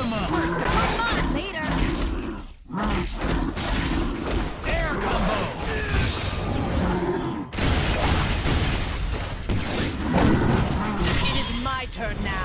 them up. Come on, later. Air combo. It is my turn now.